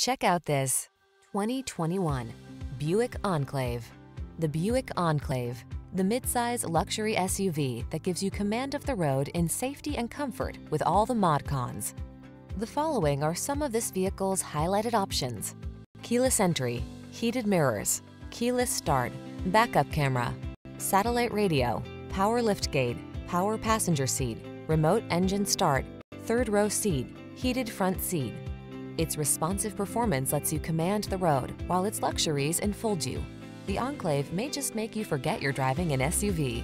Check out this 2021 Buick Enclave. The Buick Enclave, the midsize luxury SUV that gives you command of the road in safety and comfort with all the mod cons. The following are some of this vehicle's highlighted options. Keyless entry, heated mirrors, keyless start, backup camera, satellite radio, power liftgate, power passenger seat, remote engine start, third row seat, heated front seat. Its responsive performance lets you command the road, while its luxuries enfold you. The Enclave may just make you forget you're driving an SUV.